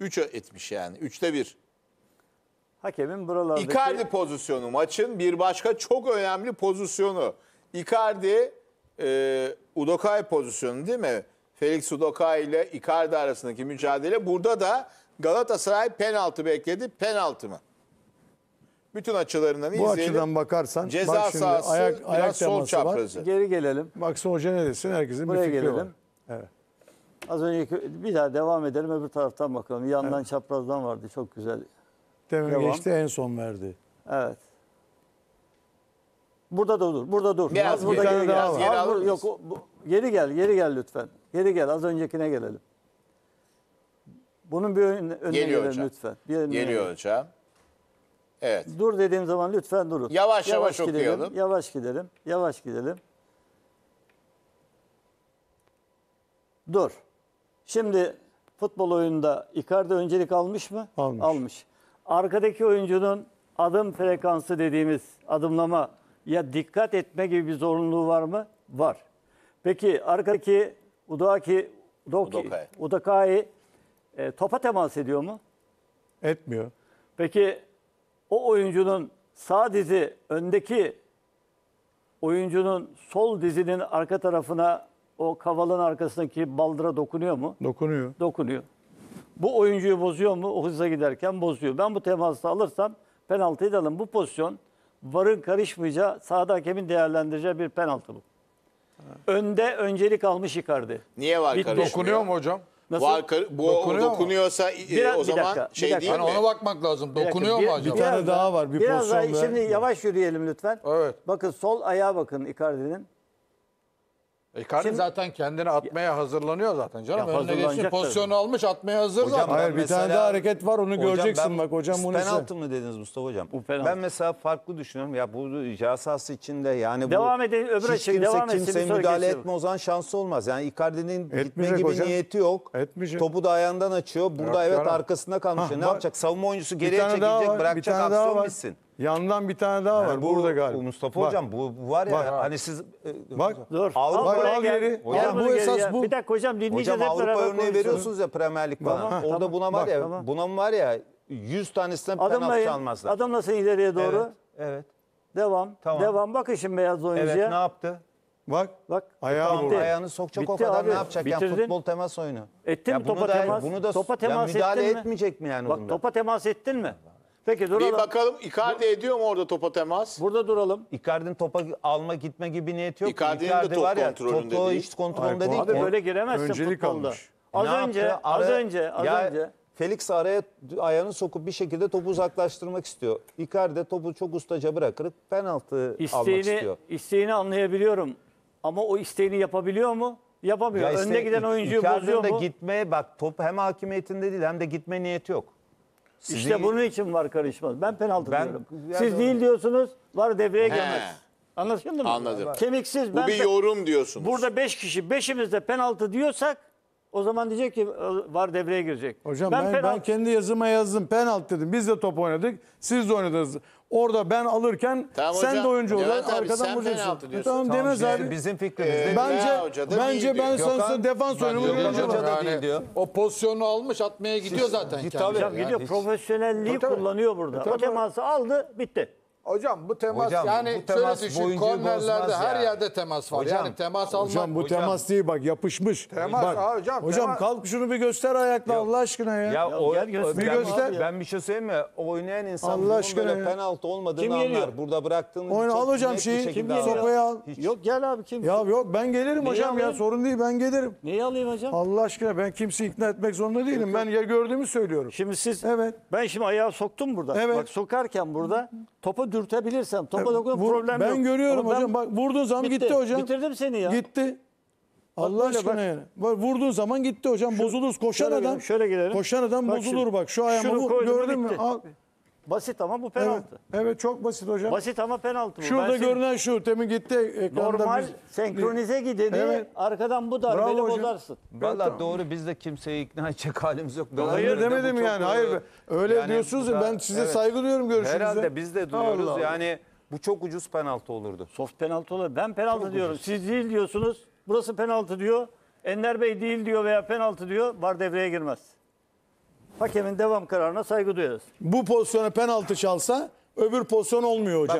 3 etmiş yani. 3'te 1. Hakemin buralardaki... Icardi pozisyonu maçın bir başka çok önemli pozisyonu. Icardi e, Udokai pozisyonu değil mi? Felix Udokai ile Icardi arasındaki mücadele. Burada da Galatasaray penaltı bekledi. Penaltı mı? Bütün açılarından Bu izleyelim. açıdan bakarsan Ceza bak şimdi sahası ayak, biraz ayak sol teması var. çaprazı. Geri gelelim. Baksın hoca ne desin herkesin Buraya bir fikri gelelim. var. Evet. Az önceki bir daha devam edelim öbür taraftan bakalım. Yandan çaprazdan vardı çok güzel. Demin Devam. geçti en son verdi. Evet. Burada da dur. Burada dur. Biraz Az burada geri- geri biraz gel. geri Az yok bu- geri gel. Geri gel lütfen. Geri gel. Az öncekine gelelim. Bunun bir önüne, önüne Geliyor gelelim hocam. lütfen. Bir önüne Geliyor gelelim. hocam. Evet. Dur dediğim zaman lütfen durun. Yavaş yavaş gidelim, okuyalım. Yavaş gidelim. Yavaş gidelim. Dur. Şimdi futbol oyununda Icardi öncelik almış mı? Almış. Almış. Arkadaki oyuncunun adım frekansı dediğimiz adımlama ya dikkat etme gibi bir zorunluluğu var mı? Var. Peki arkadaki Udaki Udoki, Udokai. Udokai e, topa temas ediyor mu? Etmiyor. Peki o oyuncunun sağ dizi öndeki oyuncunun sol dizinin arka tarafına o kavalın arkasındaki baldıra dokunuyor mu? Dokunuyor. Dokunuyor. Bu oyuncuyu bozuyor mu? O hıza giderken bozuyor. Ben bu teması alırsam penaltıyı da alırım. Bu pozisyon varın karışmayacağı sahada hakemin değerlendireceği bir penaltı bu. Önde öncelik almış Icardi. Niye var Bir karışmıyor? Dokunuyor mu hocam? Nasıl? Var kar- bu Dokunuyor mu? dokunuyorsa e, Biraz- o bir zaman dakika, bir şey dakika. değil Yani mi? ona bakmak lazım. Bir dakika, Dokunuyor bir- mu acaba? Bir tane daha var, bir biraz daha, pozisyon Şimdi ver. yavaş yürüyelim lütfen. Evet. Bakın sol ayağa bakın Icardi'nin. Icardi Şimdi- zaten kendini atmaya hazırlanıyor zaten canım. Ya Önüne geçsin hazırlanacak pozisyonu tabii. almış atmaya hazır Hocam, zaten. Hayır bir mesela- tane daha hareket var onu Hocam göreceksin ben- bak hocam bunu Penaltı mı dediniz Mustafa Hocam? Bu penaltı. Ben mesela farklı düşünüyorum. Ya bu ceza sahası içinde yani Devam bu edelim, öbür hiç kimse devam etsin, kimseye bir sonraki müdahale açık. etme o zaman şansı olmaz. Yani Icardi'nin gitme Etmeyecek gibi hocam. niyeti yok. Etmeyecek. Topu da ayağından açıyor. Burada Yok evet canım. arkasında kalmış. Hah, ne bak- yapacak? Savunma oyuncusu geriye tane daha çekilecek, var. Bir bırakacak tane daha aksiyon var. bitsin. Yandan bir tane daha var Yani bu, burada galiba. bu Mustafa Bak, Hocam bu, var ya Bak. hani siz e, Bak. Dur. Avrupa- al buraya al geri. Hocam bu esas ya. bu. Bir dakika hocam dinleyeceğiz Hocam hep Avrupa beraber örneği konuşalım. veriyorsunuz ya Premier Lig bana. Ha, Orada tamam. buna var Bak, ya tamam. buna var ya 100 tanesinden penaltı çalmazlar. Adımlasın ileriye doğru. Evet. Evet. Devam. Tamam. Devam. Bakın şimdi beyaz oyuncuya. Evet ne yaptı? Bak. Bak. Ayağı Tamam, vurdu. ayağını sokacak o Bitti kadar abi. ne yapacak? Yani Bitirdin. futbol temas oyunu. Ettin mi topa da, temas? Bunu da Topa ya temas müdahale ettin mi? etmeyecek mi yani Bak topa temas ettin mi? Peki Bir duralım. bakalım Icardi ediyor mu orada topa temas? Burada duralım. Icardi'nin topa alma gitme gibi niyeti yok. Icardi'nin de top var ya kontrolünde topu değil. hiç kontrolünde Ay, değil. Abi ki. böyle giremezsin Öncelik futbolda. almış. Az Ne önce, yaptı? az Ara- önce, az ya önce. Felix araya ayağını sokup bir şekilde topu uzaklaştırmak istiyor. Icardi de topu çok ustaca bırakıp penaltı almak İsteğini, istiyor. isteğini anlayabiliyorum. Ama o isteğini yapabiliyor mu? Yapamıyor. Ya Önde işte giden oyuncuyu Icardi'nin bozuyor de mu? gitmeye bak top hem hakimiyetinde değil hem de gitme niyeti yok. Sizi- İşte bunun için var karışmaz. Ben penaltı Ben- diyorum. yani Siz değil diyorsunuz, var devreye girmez. Anlaşıldı mı? Anladım. Kemiksiz. Bu ben bir yorum diyorsunuz. Burada 5 kişi, beşimiz de penaltı diyorsak o zaman diyecek ki var devreye girecek. Hocam ben, ben, penaltı- kendi yazıma yazdım. Penaltı dedim. Biz de top oynadık. Siz de oynadınız. Orada ben alırken Tamam sen hocam. de oyuncu Levent olarak abi, arkadan sen penaltı E diyorsun. Tamam, Tamam, demez abi. Bizim fikrimizde. Ee, Bence Veya hoca da bence ben diyor. sana Gökhan- defans oyunu Gökhan göreceğim. Hoca da Yani değil diyor. O pozisyonu almış atmaya gidiyor zaten tabii. Hocam Yani gidiyor hiç- profesyonelliği kullanıyor burada. Tabii, o teması aldı, bitti. Hocam bu temas Hocam, yani bu temas şöyle düşün kornerlerde bozmaz her ya. yerde temas var. Hocam, yani temas almak. Hocam bu temas değil bak yapışmış. Temas, bak, aa, hocam, hocam temas- kalk şunu bir göster ayakla Allah aşkına ya. Ya, o, gel göster. Bir ben, göster. ben bir şey söyleyeyim mi? Oynayan insan Allah aşkına böyle ya. penaltı olmadığını Kim anlar. geliyor? Burada bıraktığını Oyna, al hocam bir şeyi, Kim geliyor? Sopayı al. Hiç. Yok gel abi kim? Ya yok ben gelirim Neyi hocam ya alayım? sorun değil ben gelirim. Neyi alayım hocam? Allah aşkına ben kimseyi ikna etmek zorunda değilim. Ben ya gördüğümü söylüyorum. Şimdi siz Evet. ben şimdi ayağı soktum burada. Evet. Bak sokarken burada topu dürtebilirsem topa dokunup Vur- problem ben yok. görüyorum Ama ben- hocam. Bak vurduğun zaman Bitti. gitti hocam. Bitirdim seni ya. Gitti. Allah böyle aşkına bak. yani. Bak, vurduğun zaman gitti hocam. Bozulur. Koşan şöyle adam. gidelim, şöyle gidelim. Koşan adam Bak bozulur şimdi, bak. Şu ayağımı şunu vur. koydum mu Gördün mü? bitti. Al. Basit ama bu Evet. penaltı. evet çok basit hocam. Basit ama penaltı bu. Şurada Ben görünen şu. Temin gitti ekranda. normal biz- senkronize gideni Evet. arkadan bu darbeli Bravo bozarsın. Valla doğru biz de kimseyi ikna edecek halimiz yok. Ben Hayır de demedim çok yani. doğru. Hayır. Öyle Yani diyorsunuz ya ben size evet. saygı duyuyorum görüşünüze. Herhalde biz de duyuyoruz. Allah Allah. Yani bu çok ucuz penaltı olurdu. Soft penaltı olur. Ben penaltı diyorum. Siz değil diyorsunuz. Burası penaltı diyor. Enver Bey değil diyor veya penaltı diyor. Var devreye girmez. Hakemin devam kararına saygı duyarız. Bu pozisyona penaltı çalsa öbür pozisyon olmuyor hocam.